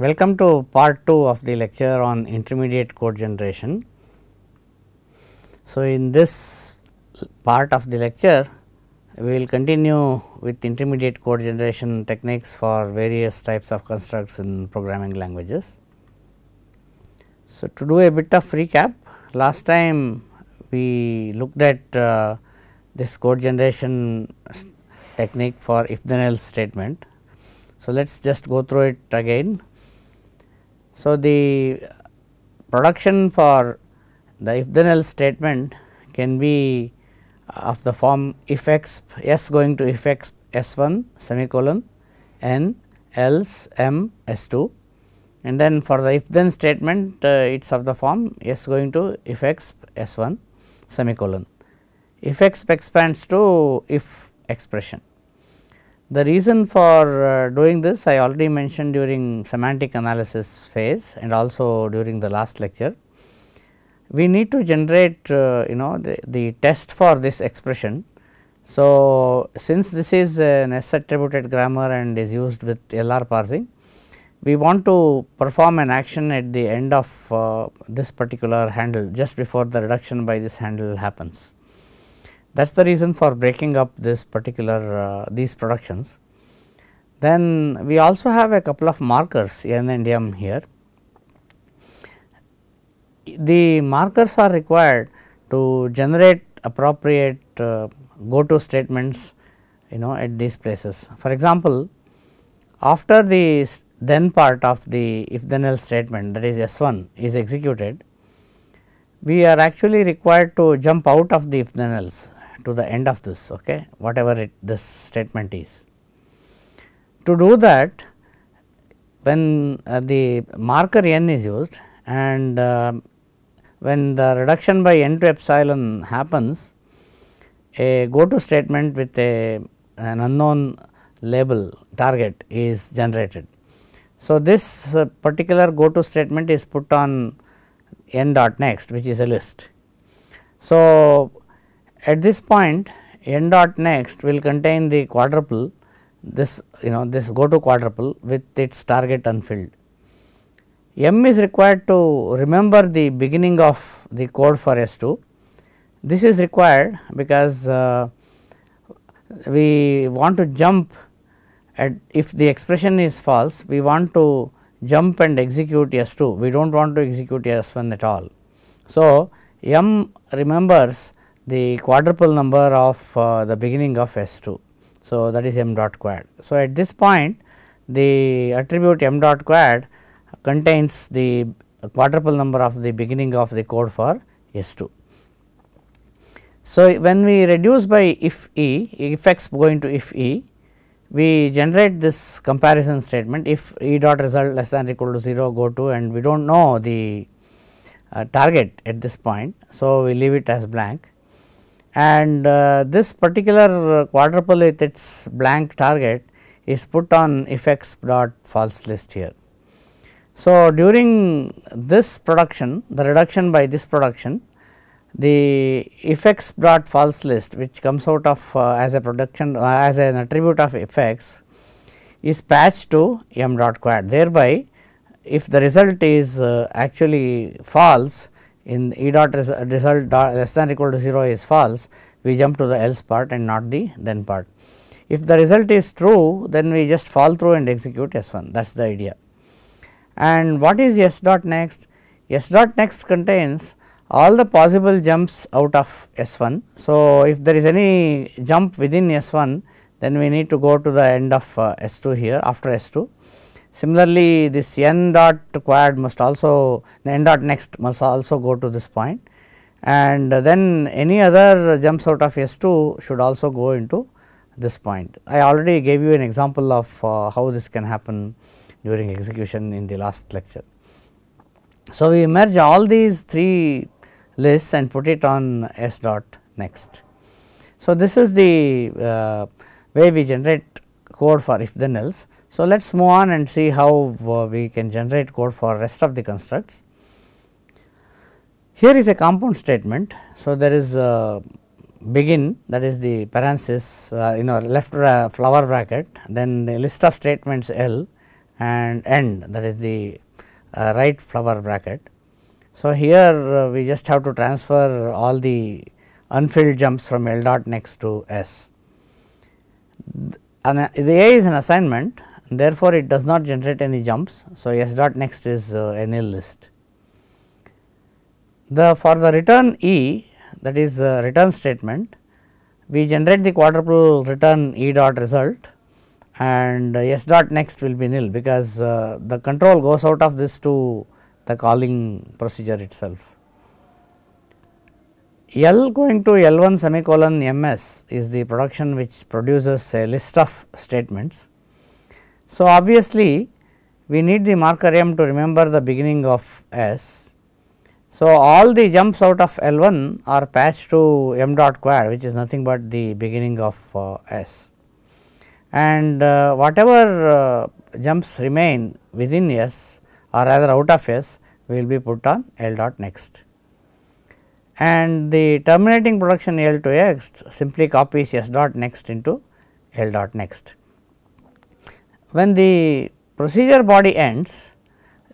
Welcome to part 2 of the lecture on intermediate code generation. So, in this part of the lecture, we will continue with intermediate code generation techniques for various types of constructs in programming languages. So, to do a bit of recap, last time we looked at uh, this code generation technique for if then else statement. So, let us just go through it again. So, the production for the if then else statement can be of the form if x s going to if x s 1 semicolon n else m s 2 and then for the if then statement uh, it is of the form s going to if x s 1 semicolon. If x expands to if expression. The reason for uh, doing this I already mentioned during semantic analysis phase and also during the last lecture. We need to generate uh, you know the, the test for this expression. So, since this is an S attributed grammar and is used with LR parsing, we want to perform an action at the end of uh, this particular handle just before the reduction by this handle happens. That is the reason for breaking up this particular uh, these productions. Then we also have a couple of markers n and m here. The markers are required to generate appropriate uh, go to statements you know at these places. For example, after the then part of the if then else statement that is S 1 is executed, we are actually required to jump out of the if then else to the end of this okay, whatever it this statement is. To do that when uh, the marker n is used and uh, when the reduction by n to epsilon happens a go to statement with a an unknown label target is generated. So, this uh, particular go to statement is put on n dot next which is a list. So, at this point n dot next will contain the quadruple this you know this go to quadruple with its target unfilled. M is required to remember the beginning of the code for S 2. This is required because uh, we want to jump at if the expression is false we want to jump and execute S 2 we do not want to execute S 1 at all. So, M remembers the quadruple number of uh, the beginning of S 2. So, that is m dot quad. So, at this point the attribute m dot quad contains the quadruple number of the beginning of the code for S 2. So, when we reduce by if e if x going to if e we generate this comparison statement if e dot result less than or equal to 0 go to and we do not know the uh, target at this point. So, we leave it as blank and uh, this particular quadruple with its blank target is put on if x dot false list here. So, during this production the reduction by this production the if x dot false list which comes out of uh, as a production uh, as an attribute of if x is patched to m dot quad thereby if the result is uh, actually false in e dot res result dot less than equal to 0 is false we jump to the else part and not the then part. If the result is true then we just fall through and execute S 1 that is the idea. And what is S dot next? S dot next contains all the possible jumps out of S 1. So, if there is any jump within S 1 then we need to go to the end of uh, S 2 here after S 2. Similarly, this n dot quad must also the n dot next must also go to this point and then any other jumps out of S 2 should also go into this point. I already gave you an example of uh, how this can happen during execution in the last lecture. So, we merge all these three lists and put it on S dot next. So, this is the uh, way we generate code for if then else. So, let us move on and see how uh, we can generate code for rest of the constructs. Here is a compound statement. So, there is begin that is the parenthesis uh, you know left flower bracket then the list of statements L and end that is the uh, right flower bracket. So, here uh, we just have to transfer all the unfilled jumps from L dot next to S. The A is an assignment therefore, it does not generate any jumps. So, S dot next is uh, a nil list. The for the return E that is uh, return statement we generate the quadruple return E dot result and uh, S dot next will be nil because uh, the control goes out of this to the calling procedure itself. L going to L 1 semicolon M s is the production which produces a list of statements. So, obviously, we need the marker M to remember the beginning of S. So, all the jumps out of L 1 are patched to M dot quad which is nothing but the beginning of uh, S and uh, whatever uh, jumps remain within S or rather out of S will be put on L dot next and the terminating production L to X simply copies S dot next into L dot next. When the procedure body ends,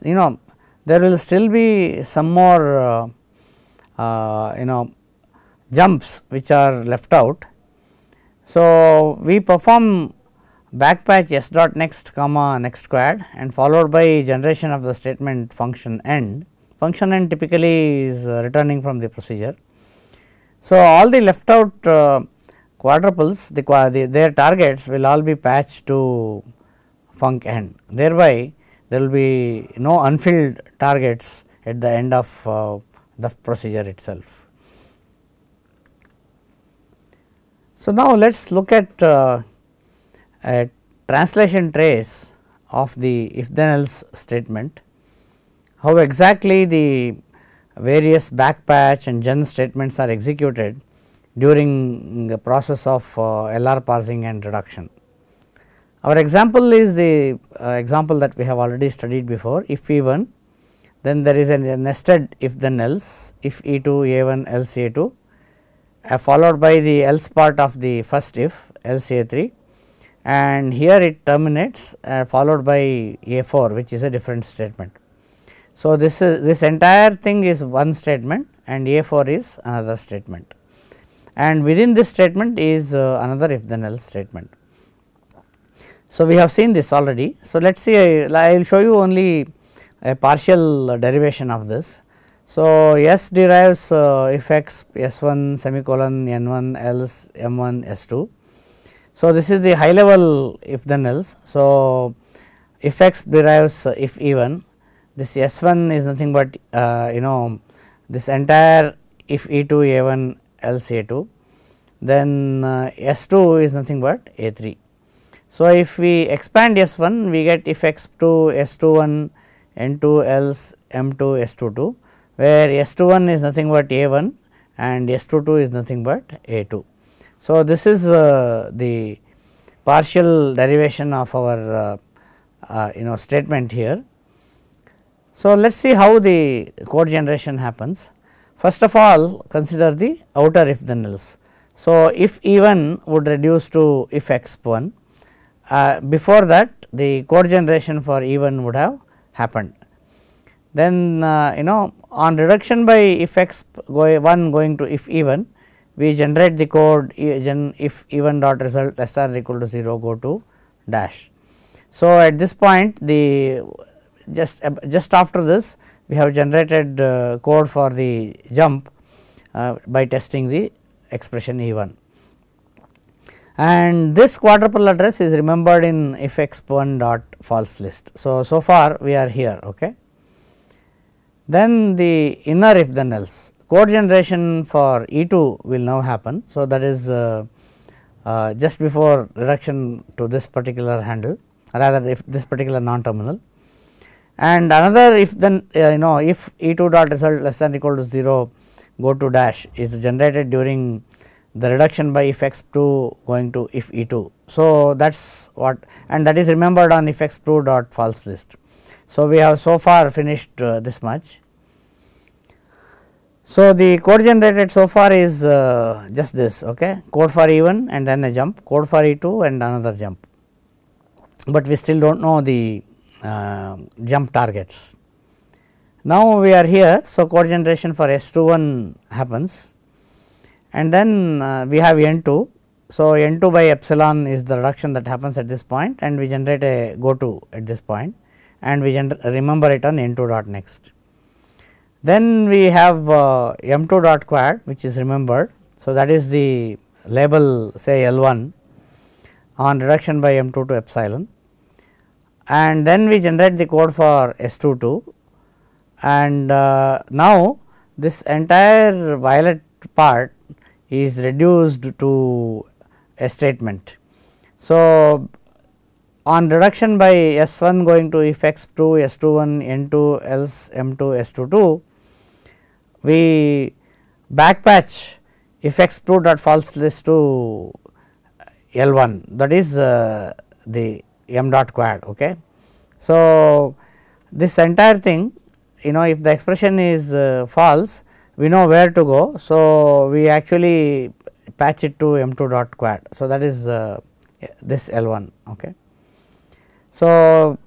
you know there will still be some more uh, uh, you know jumps which are left out. So, we perform back patch S dot next comma next quad and followed by generation of the statement function end function end typically is uh, returning from the procedure. So, all the left out uh, quadruples the, their targets will all be patched to func end thereby there will be no unfilled targets at the end of uh, the procedure itself. So, now let us look at uh, a translation trace of the if then else statement how exactly the various backpatch and gen statements are executed during the process of uh, LR parsing and reduction. Our example is the uh, example that we have already studied before if E 1 then there is a nested if then else if E 2 A 1 else A 2 uh, followed by the else part of the first if else A 3 and here it terminates uh, followed by A 4 which is a different statement. So, this is this entire thing is one statement and A 4 is another statement and within this statement is uh, another if then else statement. So, we have seen this already. So, let us see I will show you only a partial derivation of this. So, S derives uh, if x S 1 semicolon n 1 else m 1 S 2. So, this is the high level if then else. So, if x derives uh, if even this S 1 is nothing but uh, you know this entire if E 2 A 1 else A 2 then uh, S 2 is nothing but A 3. So, if we expand S 1 we get if x 2 S 2 1 N 2 else M 2 S 2 2 where S 2 1 is nothing but A 1 and S 2 2 is nothing but A 2. So, this is uh, the partial derivation of our uh, uh, you know statement here so, let us see how the code generation happens. First of all consider the outer if then else. So, if even would reduce to if x 1 uh, before that the code generation for even would have happened. Then uh, you know on reduction by if x go 1 going to if even we generate the code if even dot result less than or equal to 0 go to dash. So, at this point the just just after this we have generated uh, code for the jump uh, by testing the expression E 1 and this quadruple address is remembered in if x 1 dot false list. So, so far we are here. Okay. Then the inner if then else code generation for E 2 will now happen. So, that is uh, uh, just before reduction to this particular handle rather if this particular non terminal and another if then uh, you know if E 2 dot result less than equal to 0 go to dash is generated during the reduction by if x 2 going to if E 2. So, that is what and that is remembered on if x 2 dot false list. So, we have so far finished uh, this much. So, the code generated so far is uh, just this okay code for E 1 and then a jump code for E 2 and another jump, but we still do not know the uh, jump targets. Now, we are here. So, code generation for S 21 happens and then uh, we have N 2. So, N 2 by epsilon is the reduction that happens at this point and we generate a go to at this point and we remember it on N 2 dot next. Then we have uh, M 2 dot quad which is remembered. So, that is the label say L 1 on reduction by M 2 to epsilon and then we generate the code for S 2 2 and uh, now this entire violet part is reduced to a statement. So, on reduction by S 1 going to if x 2 S 2 1 N 2 else M 2 S 2 2 we backpatch if x 2 dot false list to L 1 that is uh, the m dot quad. Okay. So, this entire thing you know if the expression is uh, false we know where to go. So, we actually patch it to m 2 dot quad. So, that is uh, this L 1. Okay. So,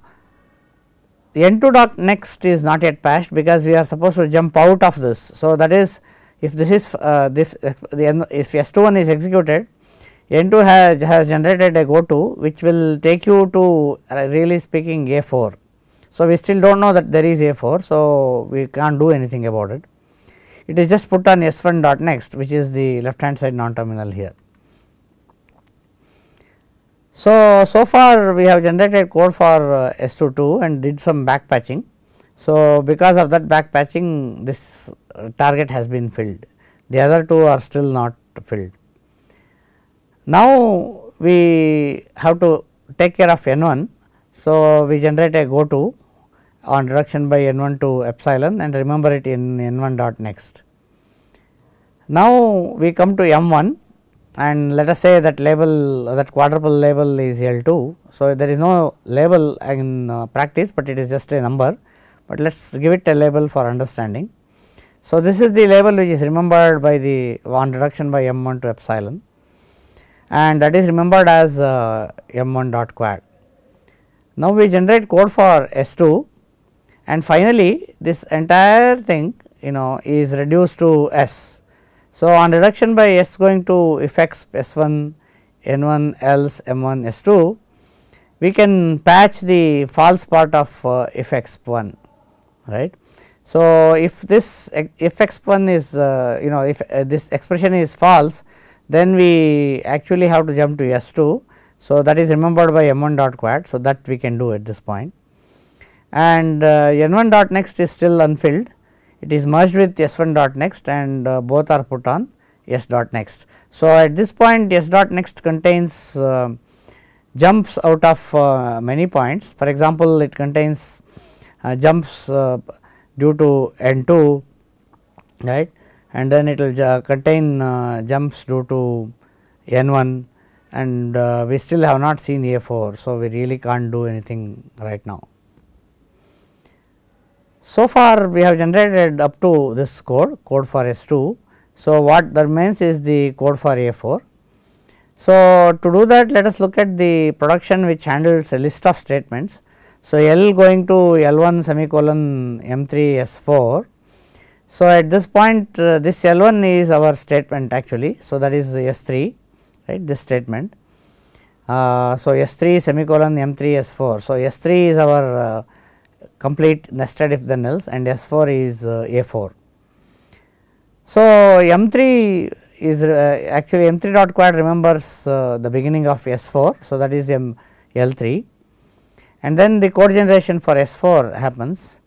n 2 dot next is not yet patched because we are supposed to jump out of this. So, that is if this is uh, this the if S 2 1 is executed n 2 has, has generated a go to which will take you to uh, really speaking A 4. So, we still do not know that there is A 4. So, we cannot do anything about it. It is just put on S 1 dot next which is the left hand side non terminal here. So, so far we have generated code for uh, S 2 2 and did some back patching. So, because of that back patching this uh, target has been filled, the other two are still not filled. Now, we have to take care of n 1. So, we generate a go to on reduction by n 1 to epsilon and remember it in n 1 dot next. Now, we come to m 1 and let us say that label that quadruple label is L 2. So, there is no label in uh, practice, but it is just a number, but let us give it a label for understanding. So, this is the label which is remembered by the on reduction by m 1 to epsilon and that is remembered as uh, m 1 dot quad. Now, we generate code for S 2 and finally, this entire thing you know is reduced to S. So, on reduction by S going to x S 1 n 1 else m 1 S 2 we can patch the false part of uh, if x 1 right. So, if this if x 1 is uh, you know if uh, this expression is false then we actually have to jump to S 2. So, that is remembered by m 1 dot quad. So, that we can do at this point and uh, n 1 dot next is still unfilled it is merged with s 1 dot next and uh, both are put on s dot next. So, at this point s dot next contains uh, jumps out of uh, many points for example, it contains jumps due to n 2 right and then it will contain jumps due to n 1 and we still have not seen a 4. So, we really can't do anything right now. So far we have generated up to this code, code for S 2. So, what that means is the code for A 4. So, to do that let us look at the production which handles a list of statements. So, L going to L 1 semicolon M 3 S 4 so, at this point uh, this L 1 is our statement actually. So, that is S 3 right this statement. Uh, so, S 3 semicolon M 3 S 4. So, S 3 is our uh, complete nested if then else and S 4 is uh, A 4. So, M 3 is uh, actually M 3 dot quad remembers uh, the beginning of S 4. So, that is M L 3 and then the code generation for S 4 happens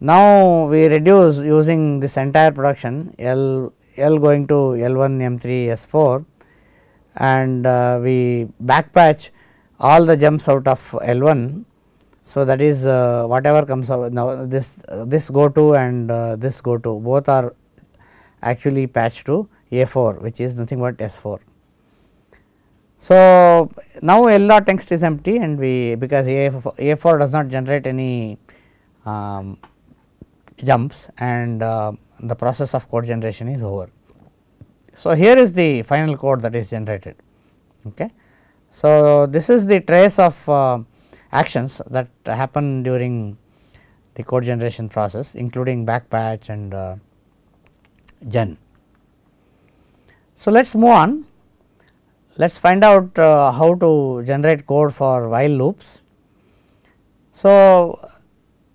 now, we reduce using this entire production L, L going to L 1 M 3 S 4 and uh, we backpatch all the jumps out of L 1. So, that is uh, whatever comes out now this uh, this go to and uh, this go to both are actually patched to A 4 which is nothing but S 4. So, now L dot next is empty and we because A 4 does not generate any um, jumps and uh, the process of code generation is over. So, here is the final code that is generated. Okay. So, this is the trace of uh, actions that happen during the code generation process including backpatch and uh, gen. So, let us move on let us find out uh, how to generate code for while loops. So,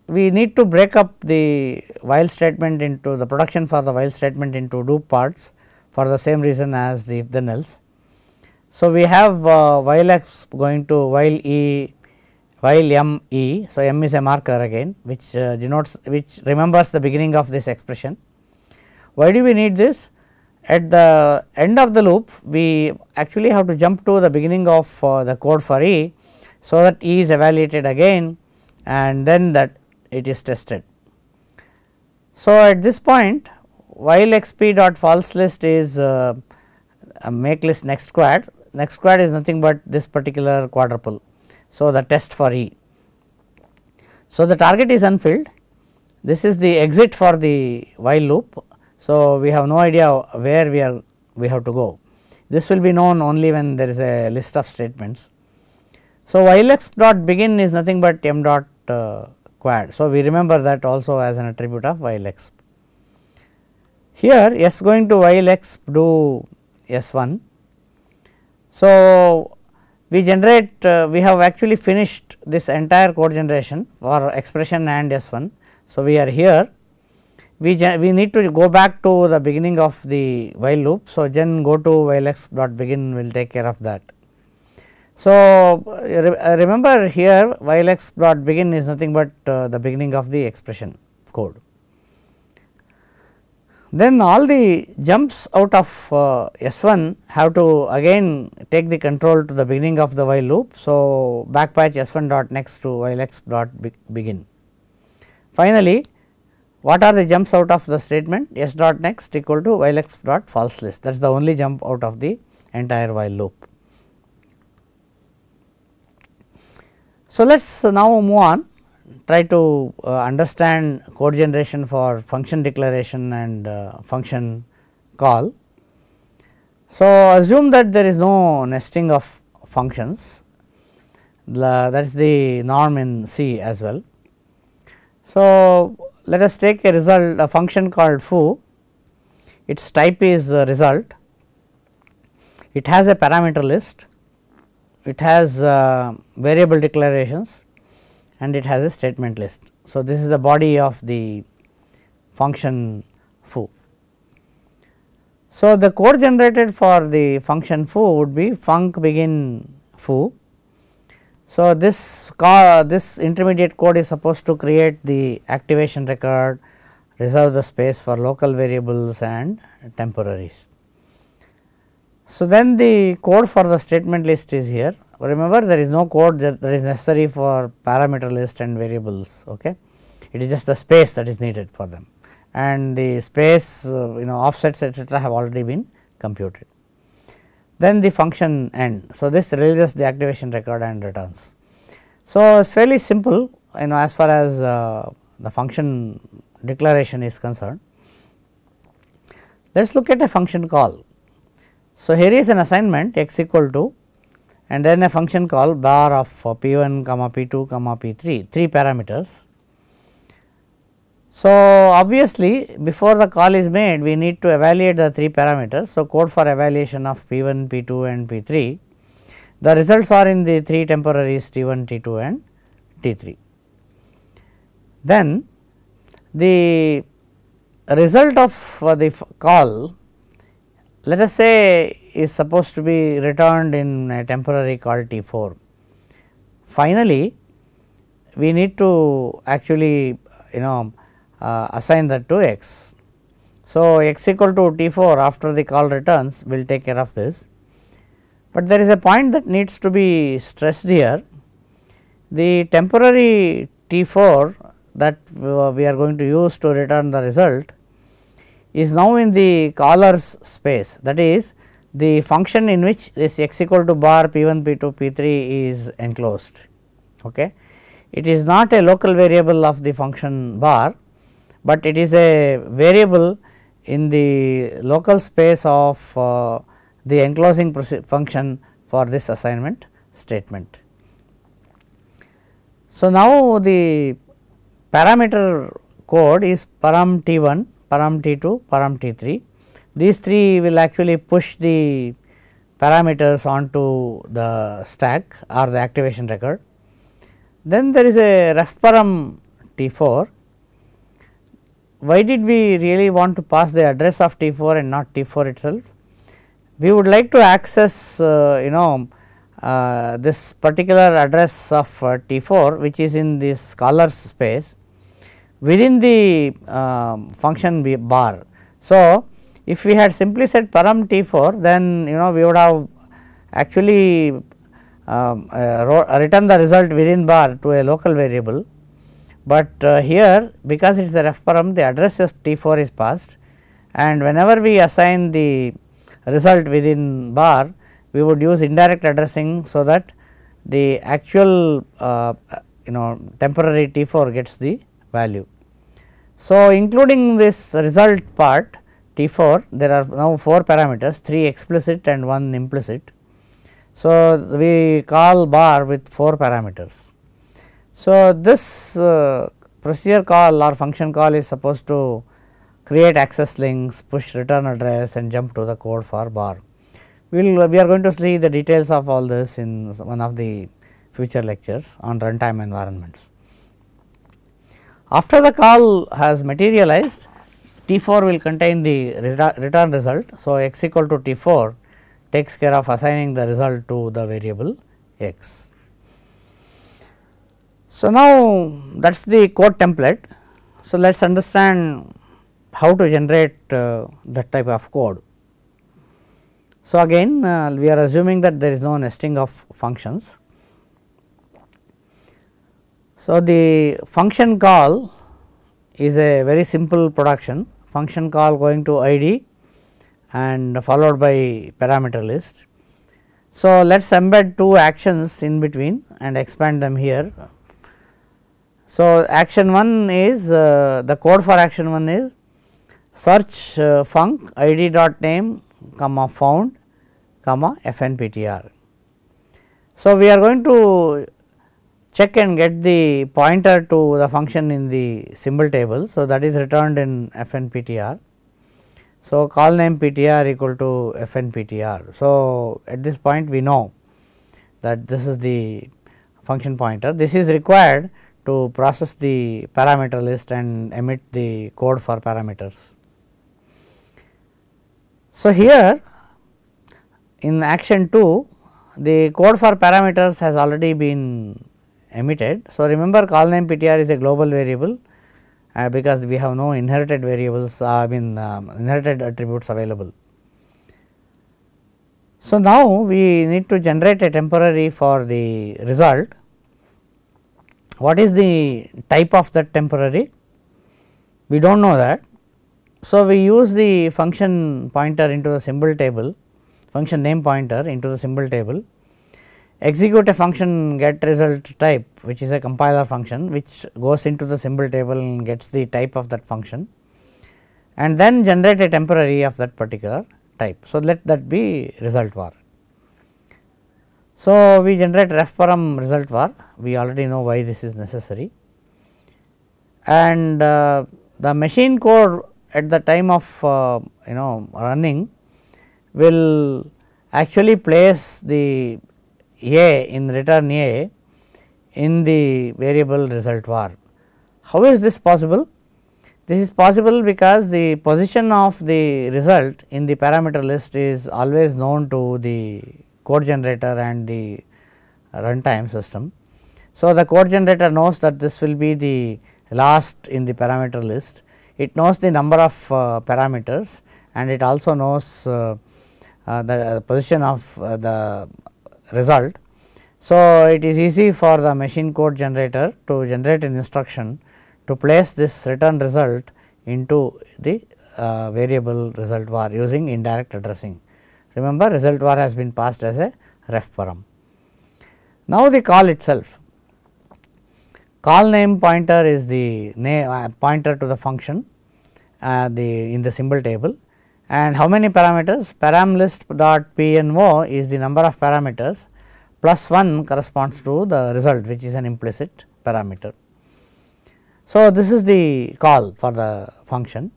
we need to break up the while statement into the production for the while statement into loop parts for the same reason as the if then else. So, we have uh, while x going to while e while m e. So, m is a marker again which uh, denotes which remembers the beginning of this expression. Why do we need this? At the end of the loop we actually have to jump to the beginning of uh, the code for e. So, that e is evaluated again and then that it is tested. So, at this point while xp dot false list is uh, make list next quad, next quad is nothing but this particular quadruple. So, the test for E. So, the target is unfilled, this is the exit for the while loop. So, we have no idea where we are we have to go. This will be known only when there is a list of statements. So, while x dot begin is nothing but m dot uh, quad. So, we remember that also as an attribute of while x. Here s going to while x do s 1. So, we generate uh, we have actually finished this entire code generation for expression and S1. So, we are here we, we need to go back to the beginning of the while loop. So, gen go to while x dot begin will take care of that. So, re uh, remember here while x dot begin is nothing but uh, the beginning of the expression code. Then all the jumps out of uh, S1 have to again take the control to the beginning of the while loop. So, backpatch S1 dot next to while x dot be begin. Finally, what are the jumps out of the statement S dot next equal to while x dot false list that is the only jump out of the entire while loop. So, let us now move on try to uh, understand code generation for function declaration and uh, function call. So, assume that there is no nesting of functions that is the norm in C as well. So, let us take a result a function called foo its type is result it has a parameter list it has uh, variable declarations and it has a statement list. So, this is the body of the function foo. So, the code generated for the function foo would be func begin foo. So, this this intermediate code is supposed to create the activation record, reserve the space for local variables and temporaries. So, then the code for the statement list is here remember there is no code that, that is necessary for parameter list and variables okay? It is just the space that is needed for them. And the space uh, you know offsets etc have already been computed. Then the function end. So this releases the activation record and returns. So it's fairly simple you know as far as uh, the function declaration is concerned. Let us look at a function call. So here is an assignment x equal to and then a function call bar of p 1 comma p 2 comma p 3 3 parameters. So, obviously, before the call is made we need to evaluate the 3 parameters. So, code for evaluation of p 1 p 2 and p 3 the results are in the 3 temporaries t 1 t 2 and t 3. Then the result of the call let us say is supposed to be returned in a temporary called T 4. Finally, we need to actually you know uh, assign that to x. So, x equal to T 4 after the call returns we will take care of this, but there is a point that needs to be stressed here. The temporary T 4 that we are going to use to return the result is now in the caller's space that is the function in which this x equal to bar p 1 p 2 p 3 is enclosed. Okay. It is not a local variable of the function bar, but it is a variable in the local space of uh, the enclosing function for this assignment statement. So, now the parameter code is param T1, param T2, param T3. These three will actually push the parameters onto the stack or the activation record. Then there is a ref param T4. Why did we really want to pass the address of T4 and not T4 itself? We would like to access uh, you know uh, this particular address of uh, T4 which is in this callers space within the um, function bar. So, if we had simply said param T4 then you know we would have actually um, uh, written the result within bar to a local variable, but uh, here because it is a ref param the address of T4 is passed and whenever we assign the result within bar we would use indirect addressing so that the actual uh, you know temporary T4 gets the value. So, including this result part T4 there are now 4 parameters 3 explicit and 1 implicit. So, we call bar with 4 parameters. So, this uh, procedure call or function call is supposed to create access links, push return address and jump to the code for bar. We will we are going to see the details of all this in one of the future lectures on runtime environments. After the call has materialized, T4 will contain the return result. So, x equal to T4 takes care of assigning the result to the variable x. So, now that is the code template. So, let us understand how to generate uh, that type of code. So, again uh, we are assuming that there is no nesting of functions. So, the function call is a very simple production function call going to id and followed by parameter list. So, let us embed two actions in between and expand them here. So, action 1 is uh, the code for action 1 is search uh, func id dot name comma found comma fnptr. So, we are going to check and get the pointer to the function in the symbol table. So, that is returned in fnptr. So, call name ptr equal to fnptr. So, at this point we know that this is the function pointer. This is required to process the parameter list and emit the code for parameters. So, here in action 2 the code for parameters has already been emitted. So, remember call name ptr is a global variable uh, because we have no inherited variables uh, I mean um, inherited attributes available. So, now we need to generate a temporary for the result. What is the type of that temporary? We do not know that. So, we use the function pointer into the symbol table function name pointer into the symbol table, execute a function get result type which is a compiler function which goes into the symbol table and gets the type of that function and then generate a temporary of that particular type. So, let that be result var. So, we generate ref param result var we already know why this is necessary and uh, the machine code at the time of uh, you know running will actually place the a in return a in the variable result var. How is this possible? This is possible because the position of the result in the parameter list is always known to the code generator and the runtime system. So, the code generator knows that this will be the last in the parameter list. It knows the number of uh, parameters and it also knows uh, uh, the position of uh, the result. So, it is easy for the machine code generator to generate an instruction to place this return result into the uh, variable result var using indirect addressing. Remember result var has been passed as a ref param. Now, the call itself call name pointer is the name uh, pointer to the function uh, the in the symbol table and how many parameters param list dot pno is the number of parameters plus 1 corresponds to the result which is an implicit parameter. So, this is the call for the function.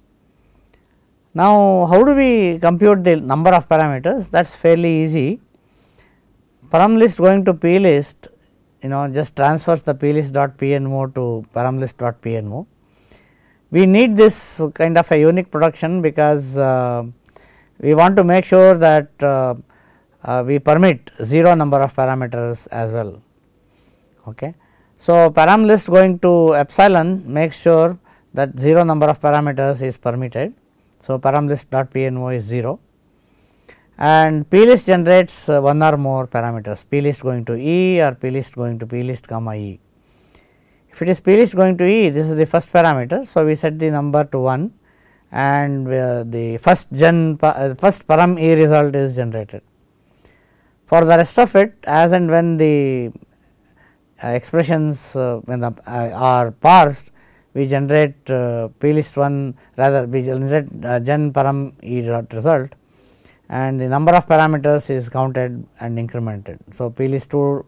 Now, how do we compute the number of parameters that is fairly easy. Param list going to p list you know just transfers the p list dot pnmo to param list dot pnmo. We need this kind of a unique production because uh, we want to make sure that uh, uh, we permit 0 number of parameters as well. Okay. So, param list going to epsilon makes sure that 0 number of parameters is permitted so, param list dot PNO is 0 and p list generates uh, one or more parameters p list going to E or p list going to p list comma E. If it is p list going to E this is the first parameter. So, we set the number to 1 and uh, the first gen uh, first param E result is generated. For the rest of it as and when the uh, expressions uh, when the, uh, are parsed we generate uh, p list 1 rather we generate uh, gen param e dot result and the number of parameters is counted and incremented. So, p list 2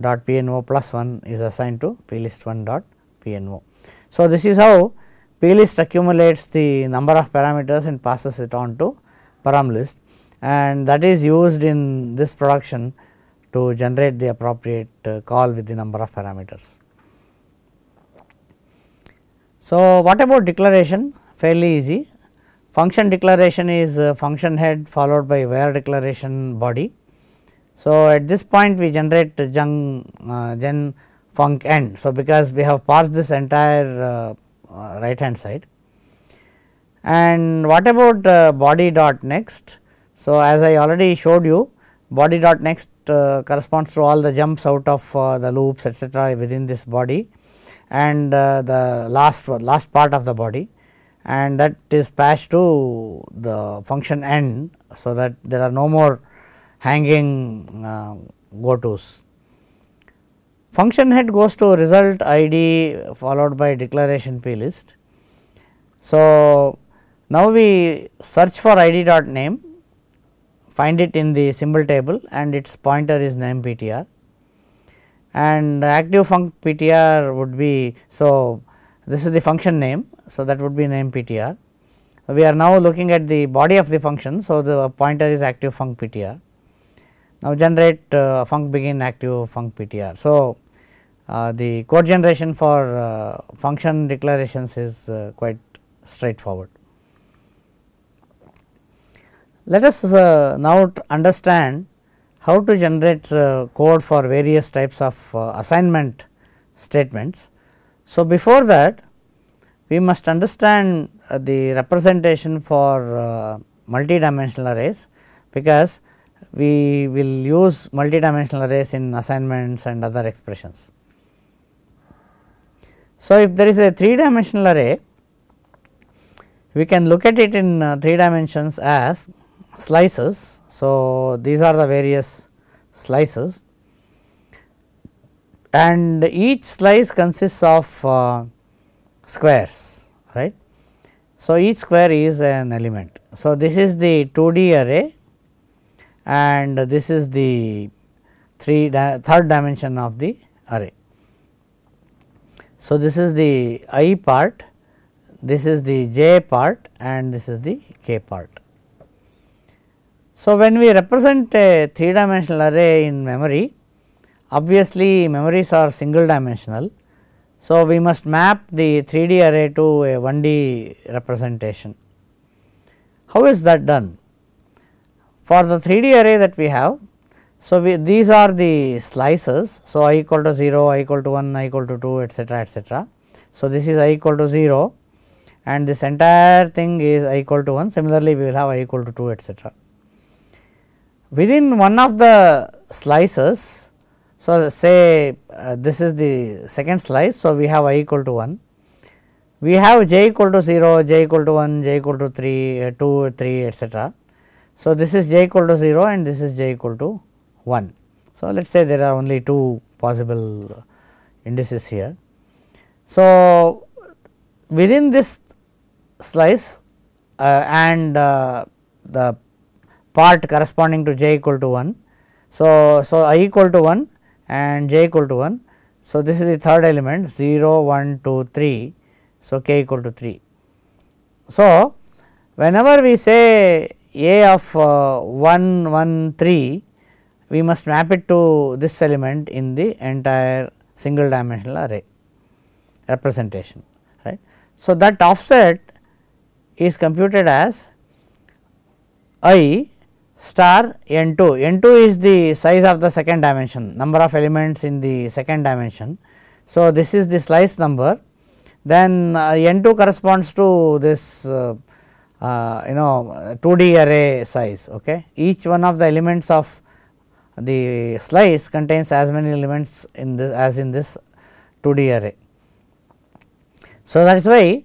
dot pno plus 1 is assigned to p list 1 dot pno. So, this is how p list accumulates the number of parameters and passes it on to param list and that is used in this production to generate the appropriate uh, call with the number of parameters. So, what about declaration? Fairly easy. Function declaration is uh, function head followed by where declaration body. So, at this point we generate gen, uh, gen func end. So, because we have parsed this entire uh, uh right hand side. And what about uh, body dot next? So, as I already showed you body dot next uh, corresponds to all the jumps out of the loops etcetera within this body and uh, the last last part of the body and that is passed to the function end. So, that there are no more hanging uh, go tos. Function head goes to result id followed by declaration p list. So, now we search for id dot name find it in the symbol table and its pointer is name ptr and active func PTR would be. So, this is the function name. So, that would be name PTR. We are now looking at the body of the function. So, the pointer is active func PTR. Now, generate uh, func begin active func PTR. So, uh, the code generation for uh, function declarations is uh, quite straightforward. Let us uh, now understand how to generate uh, code for various types of assignment statements. So, before that we must understand the representation for multi-dimensional arrays, because we will use multi-dimensional arrays in assignments and other expressions. So, if there is a 3 dimensional array, we can look at it in uh, 3 dimensions as slices. So, these are the various slices and each slice consists of uh, squares right. So, each square is an element. So, this is the 2D array and this is the three di third dimension of the array. So, this is the i part, this is the j part and this is the k part. So, when we represent a 3 dimensional array in memory, obviously memories are single dimensional. So, we must map the 3D array to a 1D representation. How is that done? For the 3D array that we have, so we, these are the slices. So, i equal to 0, i equal to 1, i equal to 2 etcetera etcetera. So, this is i equal to 0 and this entire thing is i equal to 1 similarly, we will have i equal to 2 etcetera within one of the slices. So, say uh, this is the second slice. So, we have i equal to 1, we have j equal to 0, j equal to 1, j equal to 3, uh, 2, 3 etcetera. So, this is j equal to 0 and this is j equal to 1. So, let us say there are only two possible indices here. So, within this slice uh, and uh, the part corresponding to j equal to 1. So, so i equal to 1 and j equal to 1. So, this is the third element 0, 1, 2, 3. So, k equal to 3. So, whenever we say a of uh, 1, 1, 3, we must map it to this element in the entire single dimensional array representation right. So, that offset is computed as i star n 2, n 2 is the size of the second dimension number of elements in the second dimension. So, this is the slice number then uh, n 2 corresponds to this uh, uh, you know 2 D array size okay. each one of the elements of the slice contains as many elements in this as in this 2 D array. So, that is why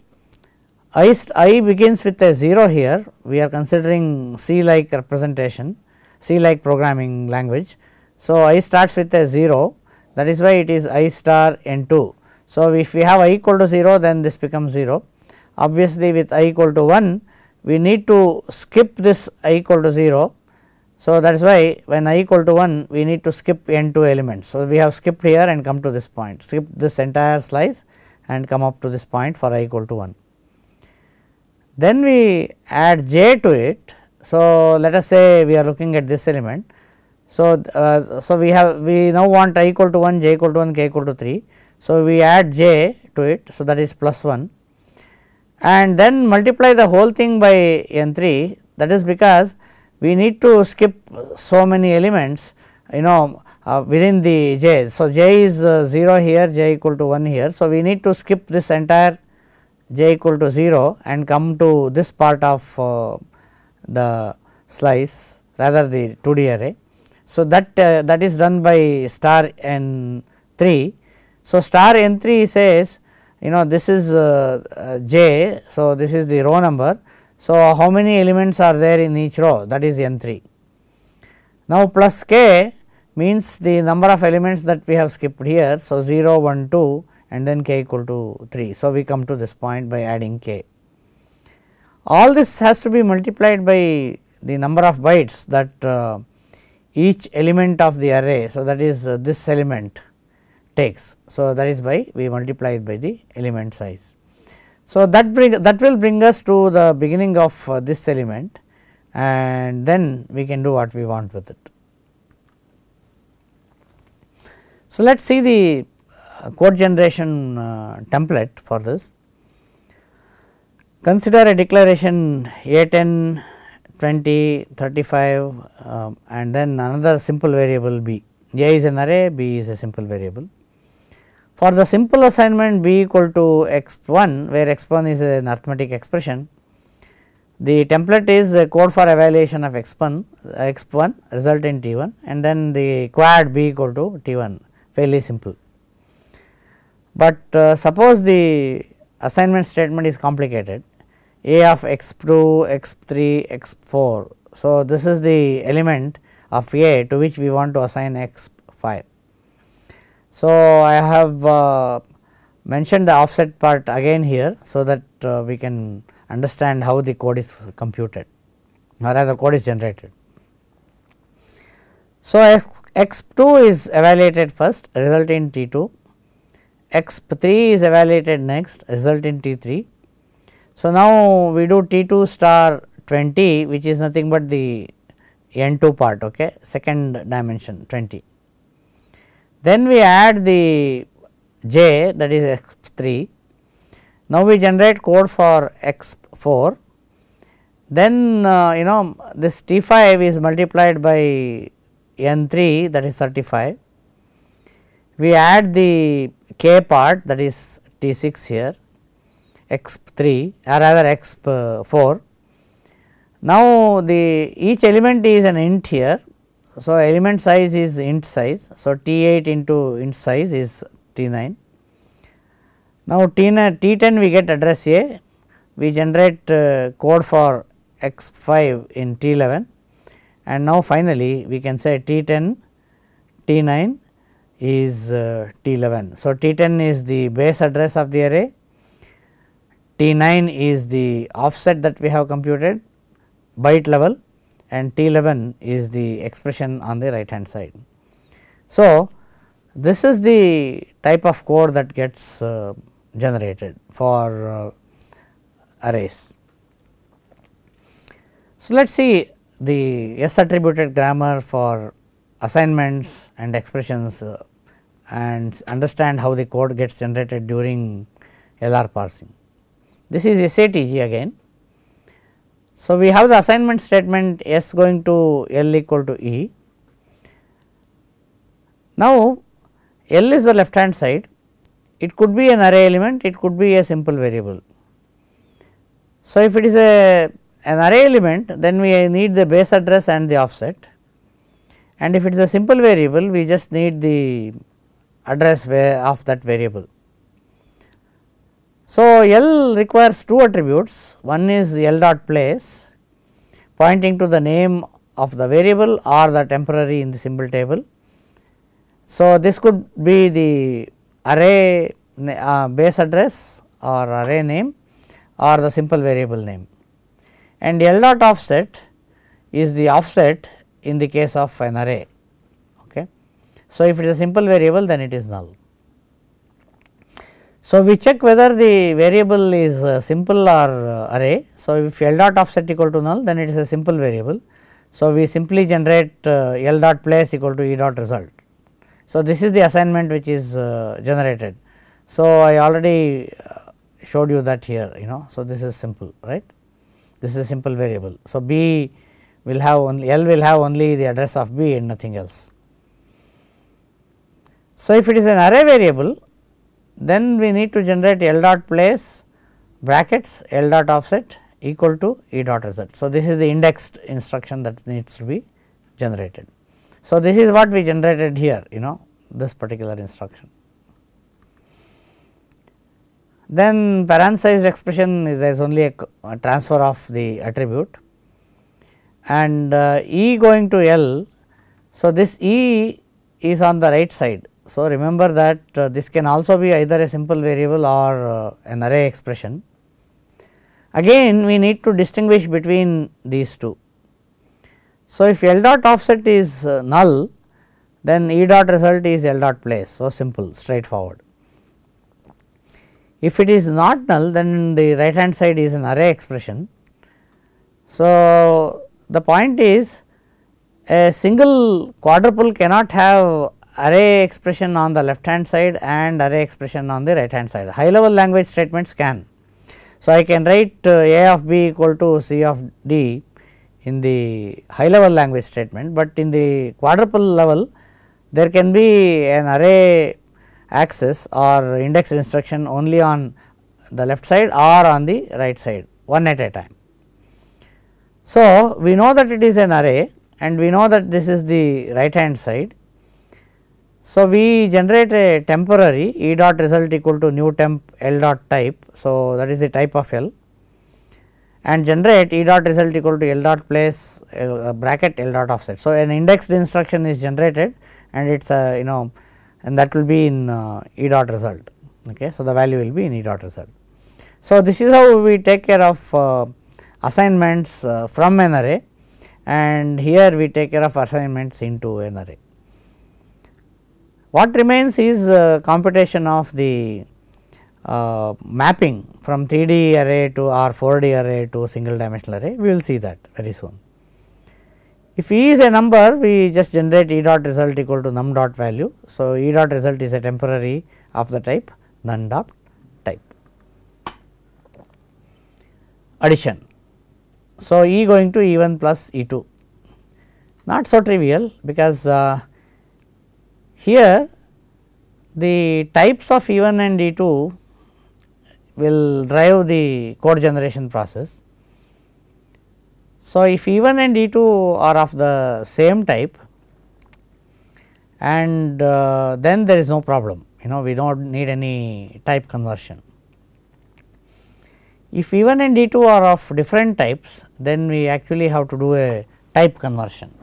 I, I begins with a 0 here we are considering C like representation C like programming language. So, I starts with a 0 that is why it is I star n 2. So, if we have i equal to 0 then this becomes 0 obviously with i equal to 1 we need to skip this i equal to 0 so, that is why when i equal to 1 we need to skip n 2 elements. So, we have skipped here and come to this point skip this entire slice and come up to this point for i equal to 1. Then we add j to it. So, let us say we are looking at this element. So, uh, so we have we now want i equal to 1 j equal to 1 k equal to 3. So, we add j to it. So, that is plus 1 and then multiply the whole thing by n 3 that is because we need to skip so many elements you know uh, within the j. So, j is uh, 0 here j equal to 1 here. So, we need to skip this entire j equal to 0 and come to this part of uh, the slice rather the 2 D array. So, that uh, that is done by star n 3. So, star n 3 says you know this is uh, uh, j. So, this is the row number so, how many elements are there in each row that is n 3. Now, plus k means the number of elements that we have skipped here. So, 0, 1, 2 and then k equal to 3. So, we come to this point by adding k. All this has to be multiplied by the number of bytes that uh, each element of the array. So, that is uh, this element takes. So, that is why we multiply it by the element size. So, that bring that will bring us to the beginning of uh, this element and then we can do what we want with it. So, let us see the uh, code generation uh, template for this. Consider a declaration a 10, 20, 35 uh, and then another simple variable b. A is an array, b is a simple variable. For the simple assignment b equal to x 1 where x 1 is an arithmetic expression, the template is a code for evaluation of x 1 x 1 result in t 1 and then the quad b equal to t 1 fairly simple. But uh, suppose the assignment statement is complicated a of x 2 x 3 x 4. So, this is the element of a to which we want to assign x 5 so, I have uh, mentioned the offset part again here, so that uh, we can understand how the code is computed or rather code is generated. So, x, x 2 is evaluated first result in T 2, x 3 is evaluated next result in T 3. So, now we do T 2 star 20 which is nothing but the n 2 part okay, second dimension 20. Then we add the j that is x 3. Now, we generate code for x 4. Then uh, you know this T 5 is multiplied by n 3 that is 35. We add the k part that is T 6 here x 3 or rather x 4. Now, the each element is an int here so, element size is int size. So, T 8 into int size is T 9. Now, T, T 10 we get address A, we generate uh, code for x 5 in T 11 and now finally, we can say T 10 T 9 is uh, T 11. So, T 10 is the base address of the array, T 9 is the offset that we have computed byte level and T 11 is the expression on the right hand side. So, this is the type of code that gets uh, generated for uh, arrays. So, let us see the S attributed grammar for assignments and expressions uh, and understand how the code gets generated during LR parsing. This is SATG again. So, we have the assignment statement S going to L equal to E. Now, L is the left hand side, it could be an array element, it could be a simple variable. So, if it is a an array element then we need the base address and the offset and if it is a simple variable we just need the address of that variable. So, L requires two attributes one is L dot place pointing to the name of the variable or the temporary in the symbol table. So, this could be the array uh, base address or array name or the simple variable name and L dot offset is the offset in the case of an array. Okay. So, if it is a simple variable then it is null. So, we check whether the variable is uh, simple or uh, array. So, if L dot offset equal to null then it is a simple variable. So, we simply generate uh, L dot place equal to E dot result. So, this is the assignment which is uh, generated. So, I already uh, showed you that here you know. So, this is simple right this is a simple variable. So, B will have only L will have only the address of B and nothing else. So, if it is an array variable then we need to generate L dot place brackets L dot offset equal to E dot result. So, this is the indexed instruction that needs to be generated. So, this is what we generated here you know this particular instruction. Then parenthesized expression is there is only a, a, transfer of the attribute and uh, E going to L. So, this E is on the right side. So, remember that uh, this can also be either a simple variable or uh, an array expression. Again we need to distinguish between these two. So, if L dot offset is uh, null then E dot result is L dot place. So, simple straightforward. If it is not null then the right hand side is an array expression. So, the point is a single quadruple cannot have array expression on the left hand side and array expression on the right hand side. High level language statements can. So, I can write uh, A of b equal to C of d in the high level language statement, but in the quadruple level there can be an array access or index instruction only on the left side or on the right side one at a time. So, we know that it is an array and we know that this is the right hand side. So, we generate a temporary E dot result equal to new temp L dot type. So, that is the type of L and generate E dot result equal to L dot place L, uh, bracket L dot offset. So, an indexed instruction is generated and it is a you know and that will be in uh, E dot result. Okay. So, the value will be in E dot result. So, this is how we take care of uh, assignments uh, from an array and here we take care of assignments into an array. What remains is uh, computation of the uh, mapping from 3D array to or 4D array to single dimensional array, we will see that very soon. If E is a number, we just generate E dot result equal to num dot value. So, E dot result is a temporary of the type num dot type. Addition. So, E going to E 1 plus E 2 not so trivial because uh, here the types of E 1 and E 2 will drive the code generation process so, if E 1 and E 2 are of the same type and uh, then there is no problem you know we do not need any type conversion. If E 1 and E 2 are of different types then we actually have to do a type conversion.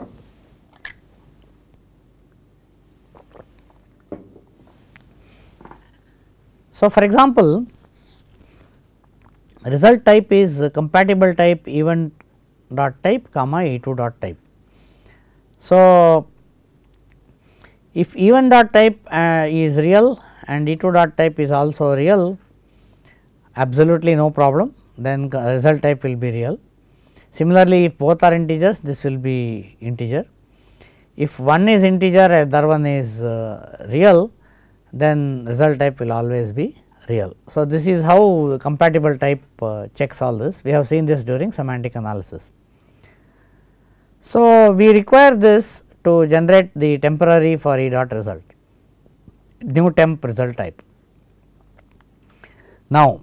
So, for example, result type is compatible type E1 dot type comma E 2 dot type. So, If E1 dot type uh, is real and E2 dot type is also real absolutely no problem then result type will be real. Similarly, if both are integers this will be integer. If one is integer and other one is uh, real then result type will always be real. So, this is how compatible type uh, checks all this we have seen this during semantic analysis. So, we require this to generate the temporary for E dot result new temp result type. Now,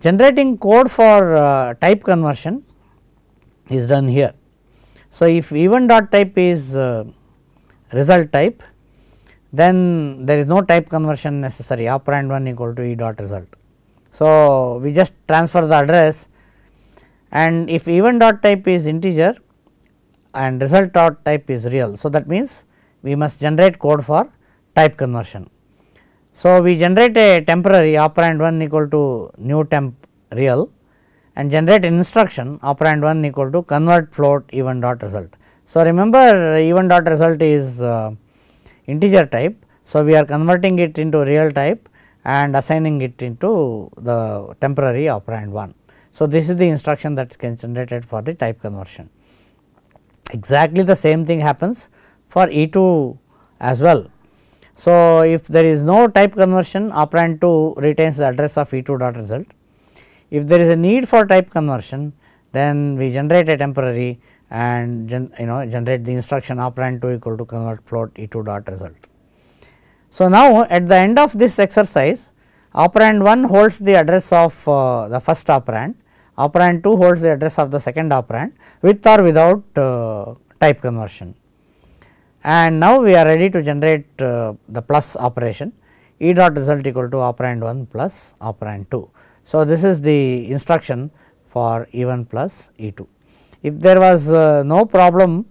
generating code for uh, type conversion is done here. So, if E1 dot type is uh, result type then there is no type conversion necessary operand 1 equal to E dot result. So, we just transfer the address and if E1 dot type is integer and result dot type is real. So, that means we must generate code for type conversion. So, we generate a temporary operand 1 equal to new temp real and generate an instruction operand 1 equal to convert float E1 dot result. So, remember E1 dot result is uh, integer type. So, we are converting it into real type and assigning it into the temporary operand 1. So, this is the instruction that is generated for the type conversion. Exactly the same thing happens for E2 as well. So, if there is no type conversion operand 2 retains the address of E2 dot result. If there is a need for type conversion then we generate a temporary and gen, you know generate the instruction operand 2 equal to convert float E2 dot result. So, now at the end of this exercise operand 1 holds the address of uh, the first operand, operand 2 holds the address of the second operand with or without uh, type conversion. And now we are ready to generate uh, the plus operation E dot result equal to operand 1 plus operand 2. So, this is the instruction for E1 plus E2. If there was uh, no problem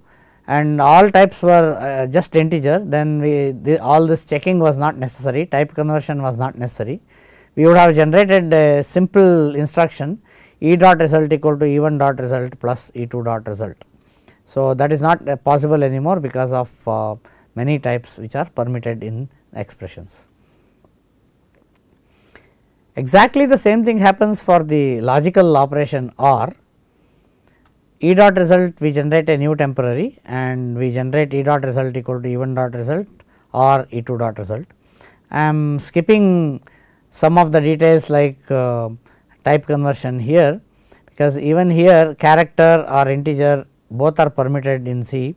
and all types were uh, just integer then we the, all this checking was not necessary type conversion was not necessary. We would have generated a simple instruction E dot result equal to E1 dot result plus E2 dot result. So, that is not uh, possible anymore because of uh, many types which are permitted in expressions. Exactly the same thing happens for the logical operation OR. E dot result we generate a new temporary and we generate E dot result equal to E1 dot result or E2 dot result. I am skipping some of the details like uh, type conversion here because even here character or integer both are permitted in C.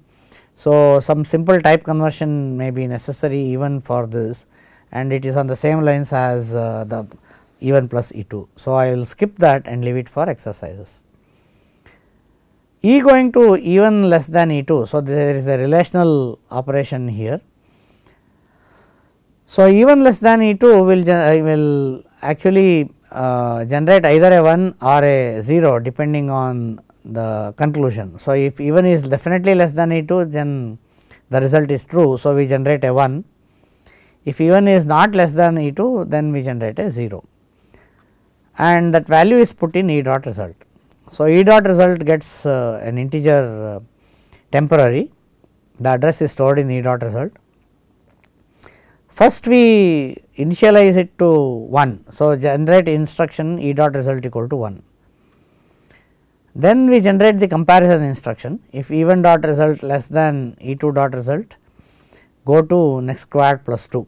So, some simple type conversion may be necessary even for this and it is on the same lines as uh, the E1 plus E2. So, I will skip that and leave it for exercises. E going to E1 less than E2. So, there is a relational operation here. So, E1 less than E2 will, uh, will actually uh, generate either a 1 or a 0 depending on the conclusion. So, if E1 is definitely less than E2 then the result is true. So, we generate a 1. If E1 is not less than E2 then we generate a 0 and that value is put in E dot result. So, E dot result gets uh, an integer uh, temporary, the address is stored in E dot result. First we initialize it to 1. So, generate instruction E dot result equal to 1. Then we generate the comparison instruction if E1 dot result less than E2 dot result go to next quad plus 2.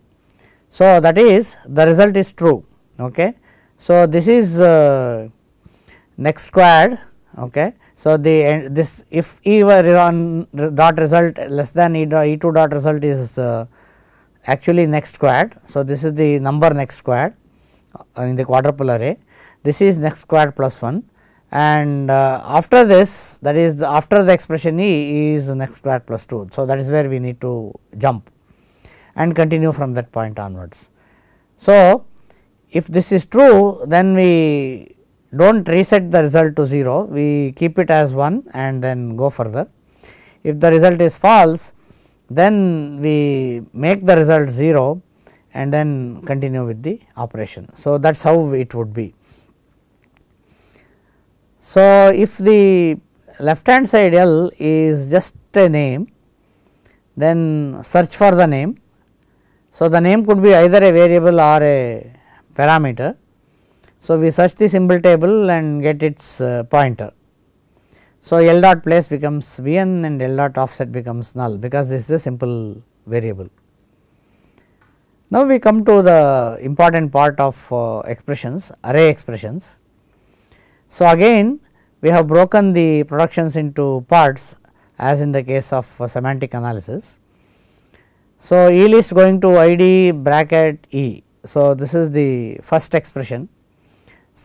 So, that is the result is true. Okay. So, this is uh, next quad. Okay. So, the this if E were on dot result less than E, dot, E 2 dot result is uh, actually next quad. So, this is the number next quad uh, in the quadruple array. This is next quad plus 1 and uh, after this that is after the expression E is next quad plus 2. So, that is where we need to jump and continue from that point onwards. So, if this is true then we do not reset the result to 0, we keep it as 1 and then go further. If the result is false then we make the result 0 and then continue with the operation. So, that is how it would be. So, if the left hand side L is just a name then search for the name. So, the name could be either a variable or a parameter. So, we search the symbol table and get its uh, pointer. So, L dot place becomes V n and L dot offset becomes null because this is a simple variable. Now, we come to the important part of uh, expressions array expressions. So, again we have broken the productions into parts as in the case of uh, semantic analysis. So, E list going to ID bracket E. So, this is the first expression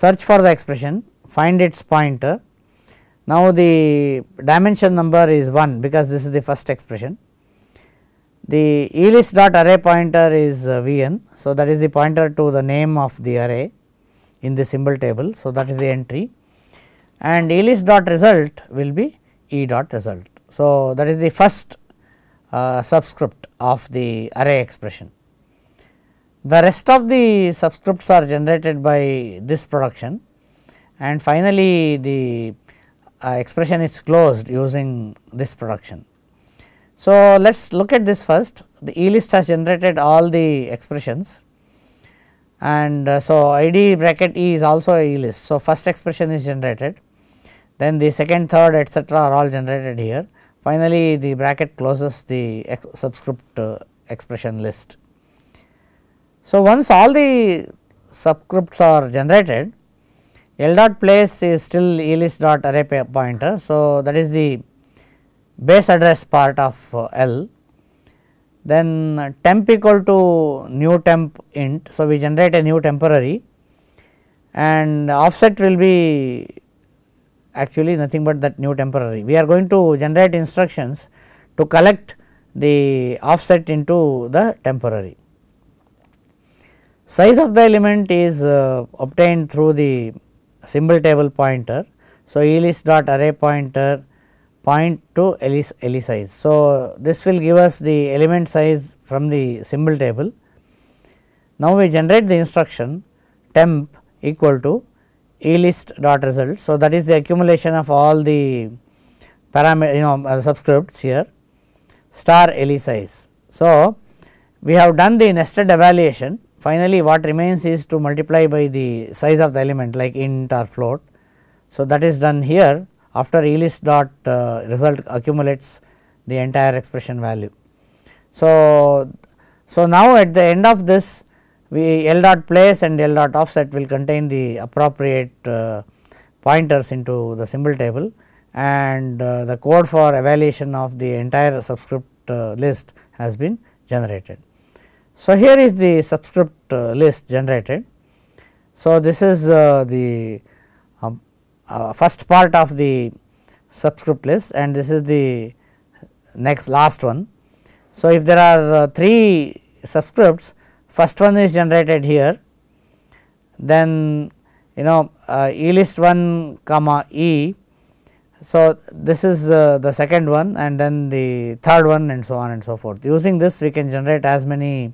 search for the expression find its pointer. Now, the dimension number is 1 because this is the first expression. The elist dot array pointer is uh, V n. So, that is the pointer to the name of the array in the symbol table. So, that is the entry and elist dot result will be E dot result. So, that is the first uh, subscript of the array expression. The rest of the subscripts are generated by this production and finally, the uh, expression is closed using this production. So, let us look at this first the E list has generated all the expressions and uh, so ID bracket E is also a E list. So, first expression is generated then the second, third etcetera are all generated here Finally, the bracket closes the subscript uh, expression list. So, once all the subscripts are generated, L dot place is still E list dot array pointer. So, that is the base address part of uh, L. Then temp equal to new temp int. So, we generate a new temporary and offset will be actually nothing but that new temporary. We are going to generate instructions to collect the offset into the temporary. Size of the element is uh, obtained through the symbol table pointer. So, elist dot array pointer point to elis, size. So, this will give us the element size from the symbol table. Now, we generate the instruction temp equal to elist dot result. So, that is the accumulation of all the parameter you know uh, subscripts here star LE size. So, we have done the nested evaluation finally what remains is to multiply by the size of the element like int or float. So, that is done here after E list dot uh, result accumulates the entire expression value. So, so now at the end of this we L dot place and L dot offset will contain the appropriate uh, pointers into the symbol table and uh, the code for evaluation of the entire subscript uh, list has been generated. So, here is the subscript uh, list generated. So, this is uh, the um, uh, first part of the subscript list and this is the next last one. So, if there are 3 subscripts first one is generated here then you know uh, e list 1 comma e. So, this is uh, the second one and then the third one and so on and so forth. Using this we can generate as many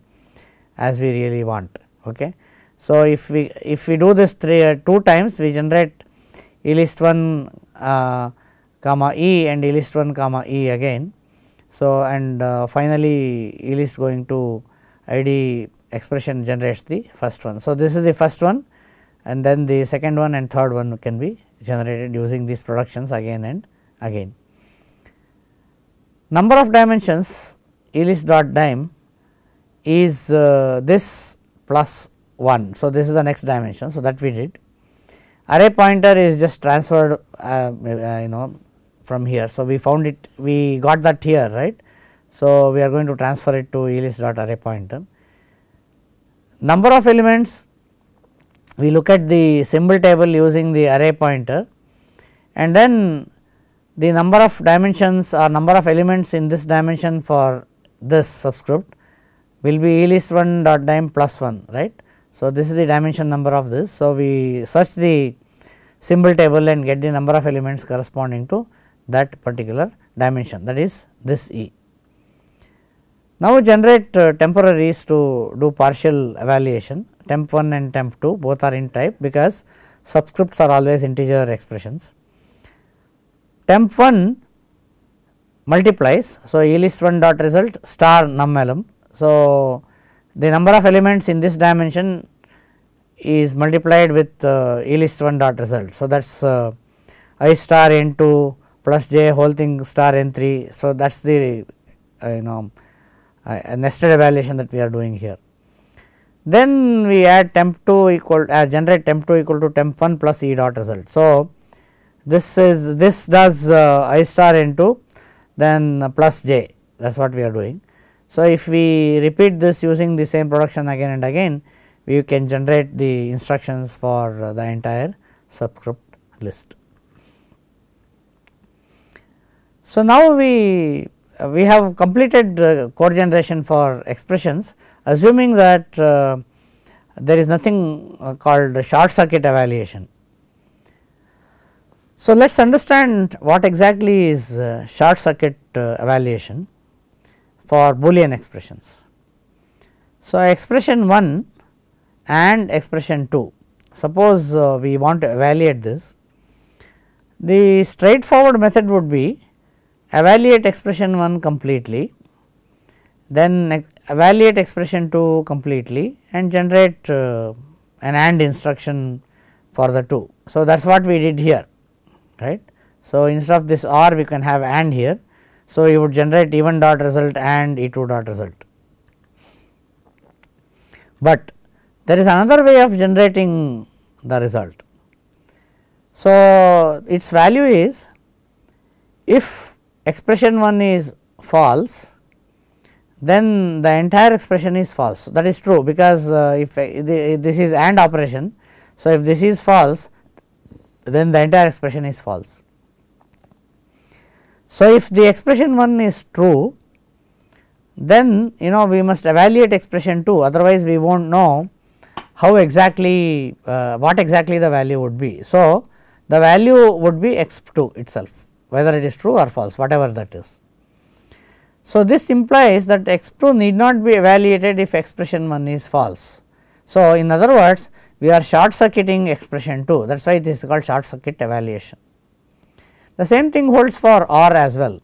as we really want. Okay. So, if we if we do this three uh, two times we generate e list 1 uh, comma e and e list 1 comma e again. So, and uh, finally, e list going to id expression generates the first one. So, this is the first one and then the second one and third one can be generated using these productions again and again. Number of dimensions elist dot dim is uh, this plus 1. So, this is the next dimension. So, that we did array pointer is just transferred uh, uh, you know from here. So, we found it we got that here right. So, we are going to transfer it to elist dot array pointer number of elements we look at the symbol table using the array pointer and then the number of dimensions or number of elements in this dimension for this subscript will be E list 1 dot dim plus 1 right. So, this is the dimension number of this. So, we search the symbol table and get the number of elements corresponding to that particular dimension that is this E. Now, generate uh, temporaries to do partial evaluation temp 1 and temp 2 both are in type because subscripts are always integer expressions. Temp 1 multiplies. So, E list 1 dot result star num elem. So, the number of elements in this dimension is multiplied with uh, E list 1 dot result. So, that is uh, i star n 2 plus j whole thing star n 3. So, that is the uh, you know uh, nested evaluation that we are doing here. Then we add temp 2 equal uh, generate temp 2 equal to temp 1 plus E dot result. So, this is this does uh, i star n 2 then plus j that is what we are doing. So, if we repeat this using the same production again and again we can generate the instructions for uh, the entire subscript list. So, now we uh, we have completed uh, code generation for expressions assuming that uh, there is nothing uh, called short circuit evaluation. So, let us understand what exactly is uh, short circuit evaluation for Boolean expressions. So, expression 1 and expression 2 suppose uh, we want to evaluate this the straightforward method would be evaluate expression 1 completely then evaluate expression 2 completely and generate uh, an AND instruction for the 2. So, that is what we did here right. So, instead of this OR we can have AND here. So, you would generate E1 dot result and E2 dot result. But there is another way of generating the result. So, its value is if expression 1 is false then the entire expression is false that is true because uh, if uh, this is AND operation. So, if this is false then the entire expression is false. So, if the expression 1 is true then you know we must evaluate expression 2 otherwise we will not know how exactly uh, what exactly the value would be. So, the value would be x 2 itself whether it is true or false whatever that is. So, this implies that x 2 need not be evaluated if expression 1 is false. So, in other words we are short circuiting expression 2 that is why this is called short circuit evaluation. The same thing holds for OR as well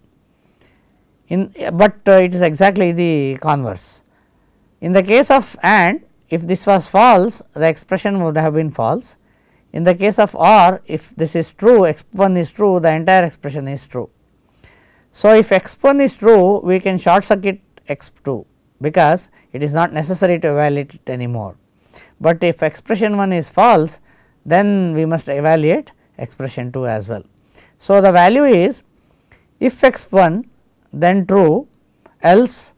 in but uh, it is exactly the converse. In the case of AND if this was false the expression would have been false. In the case of OR if this is true x 1 is true the entire expression is true. So, if x 1 is true we can short circuit x 2 because it is not necessary to evaluate it anymore but if expression 1 is false then we must evaluate expression 2 as well. So, the value is if x 1 then true else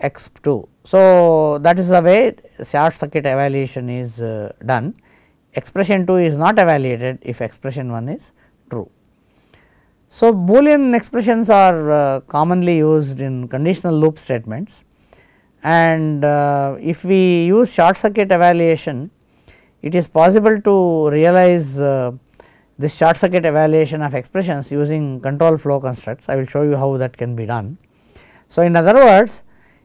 x 2. So, that is the way short circuit evaluation is uh, done expression 2 is not evaluated if expression 1 is true. So, Boolean expressions are uh, commonly used in conditional loop statements and uh, if we use short circuit evaluation it is possible to realize uh, this short circuit evaluation of expressions using control flow constructs. I will show you how that can be done. So, in other words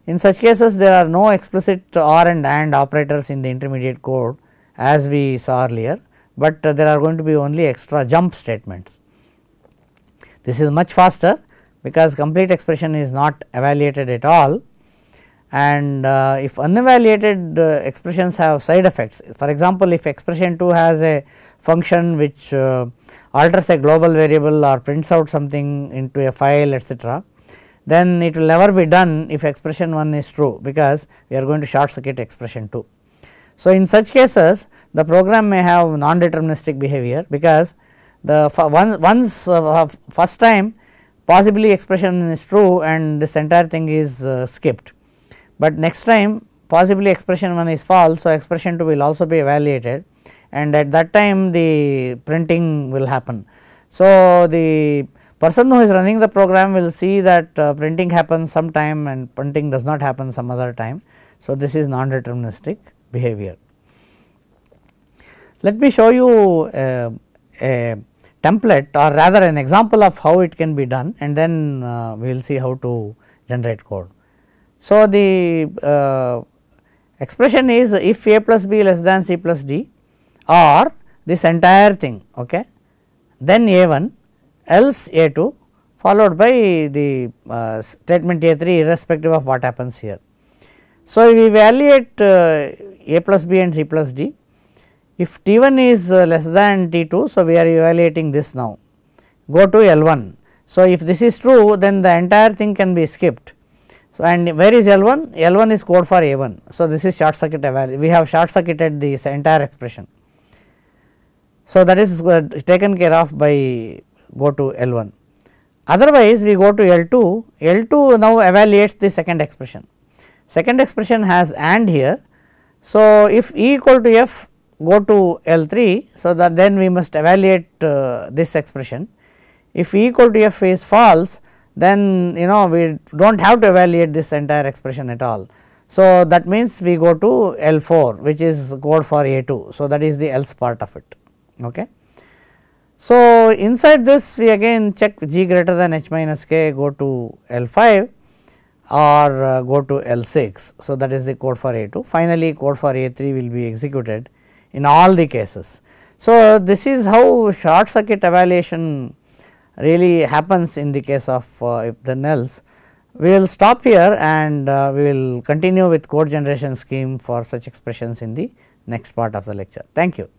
in such cases there are no explicit OR and AND operators in the intermediate code as we saw earlier, but there are going to be only extra jump statements. This is much faster because complete expression is not evaluated at all and uh, if unevaluated uh, expressions have side effects. For example, if expression 2 has a function which uh, alters a global variable or prints out something into a file etc., then it will never be done if expression 1 is true because we are going to short circuit expression 2. So, in such cases the program may have non-deterministic behavior because the one, once uh, first time possibly expression is true and this entire thing is uh, skipped but next time possibly expression 1 is false. So, expression 2 will also be evaluated and at that time the printing will happen. So, the person who is running the program will see that uh, printing happens sometime and printing does not happen some other time. So, this is non-deterministic behavior. Let me show you uh, a template or rather an example of how it can be done and then uh, we will see how to generate code. So, the uh, expression is if a plus b less than c plus d or this entire thing okay, then a 1 else a 2 followed by the uh, statement A 3 irrespective of what happens here. So, we evaluate uh, A plus B and C plus D. If T 1 is uh, less than T 2, so we are evaluating this now, go to L 1. So, if this is true then the entire thing can be skipped. So, and where is L 1? L 1 is code for A 1. So, this is short circuit we have short circuited this entire expression. So, that is uh, taken care of by go to L 1. Otherwise, we go to L 2, L 2 now evaluates the second expression. Second expression has AND here. So, if E equal to F go to L 3, so that then we must evaluate uh, this expression. If E equal to F is false, then you know we do not have to evaluate this entire expression at all. So, that means we go to L 4 which is code for A 2. So, that is the else part of it. Okay. So, inside this we again check g greater than h minus k go to L 5 or uh, go to L 6. So, that is the code for A 2 finally, code for A 3 will be executed in all the cases. So, this is how short circuit evaluation really happens in the case of uh, the nulls. We will stop here and uh, we will continue with code generation scheme for such expressions in the next part of the lecture. Thank you.